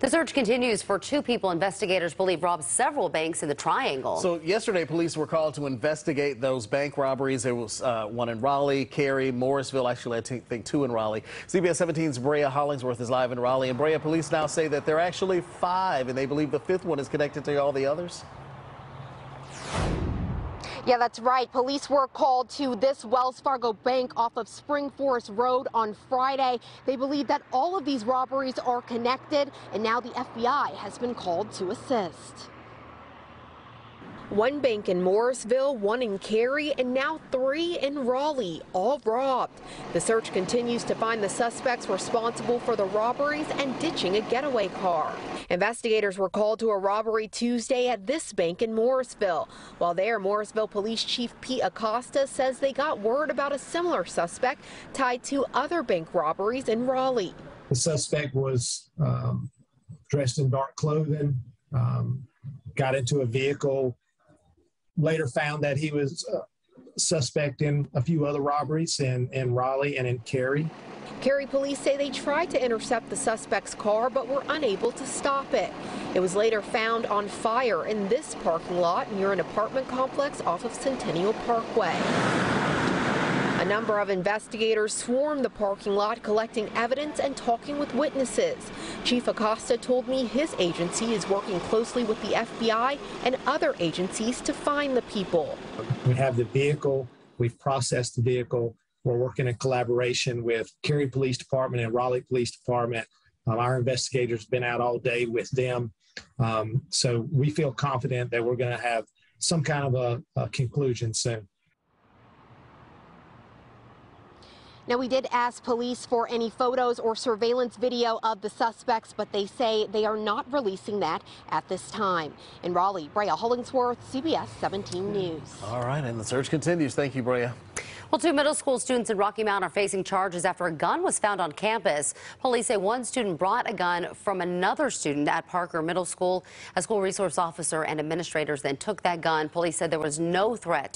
The search continues for two people investigators believe robbed several banks in the Triangle. So yesterday, police were called to investigate those bank robberies. There was uh, one in Raleigh, Cary, Morrisville. Actually, I think two in Raleigh. CBS 17's Brea Hollingsworth is live in Raleigh. And Brea police now say that there are actually five, and they believe the fifth one is connected to all the others. Yeah, that's right. Police were called to this Wells Fargo bank off of Spring Forest Road on Friday. They believe that all of these robberies are connected, and now the FBI has been called to assist. One bank in Morrisville, one in Cary, and now three in Raleigh, all robbed. The search continues to find the suspects responsible for the robberies and ditching a getaway car. Investigators were called to a robbery Tuesday at this bank in Morrisville. While there, Morrisville Police Chief Pete Acosta says they got word about a similar suspect tied to other bank robberies in Raleigh. The suspect was um, dressed in dark clothing, um, got into a vehicle later found that he was uh, suspect in a few other robberies in, in Raleigh and in Cary. Cary police say they tried to intercept the suspect's car but were unable to stop it. It was later found on fire in this parking lot near an apartment complex off of Centennial Parkway. Number of investigators swarmed the parking lot collecting evidence and talking with witnesses. Chief Acosta told me his agency is working closely with the FBI and other agencies to find the people. We have the vehicle, we've processed the vehicle. We're working in collaboration with Cary Police Department and Raleigh Police Department. Um, our investigators have been out all day with them. Um, so we feel confident that we're going to have some kind of a, a conclusion soon. Now, we did ask police for any photos or surveillance video of the suspects, but they say they are not releasing that at this time. In Raleigh, Brea Hollingsworth, CBS 17 News. All right, and the search continues. Thank you, Brea. Well, two middle school students in Rocky Mount are facing charges after a gun was found on campus. Police say one student brought a gun from another student at Parker Middle School. A school resource officer and administrators then took that gun. Police said there was no threat